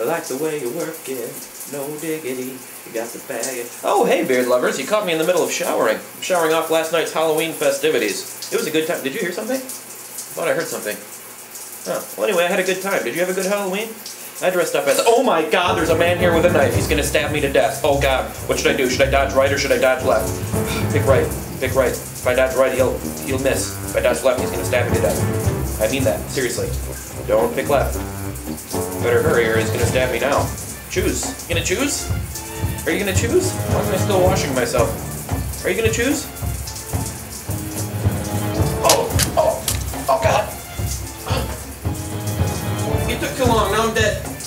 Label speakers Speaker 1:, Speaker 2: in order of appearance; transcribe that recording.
Speaker 1: I like the way you work it, no diggity. You got the bag. Oh, hey, beard lovers! You caught me in the middle of showering. I'm showering off last night's Halloween festivities. It was a good time. Did you hear something? I thought I heard something. Oh, well, anyway, I had a good time. Did you have a good Halloween? I dressed up as. Oh my God! There's a man here with a knife. He's gonna stab me to death. Oh God! What should I do? Should I dodge right or should I dodge left? Pick right. Pick right. If I dodge right, he'll he'll miss. If I dodge left, he's gonna stab me to death. I mean that seriously. Don't pick left. Better hurry or he's gonna stab me now. Choose. You gonna choose? Are you gonna choose? Why am I still washing myself? Are you gonna choose? Took too long, now I'm dead.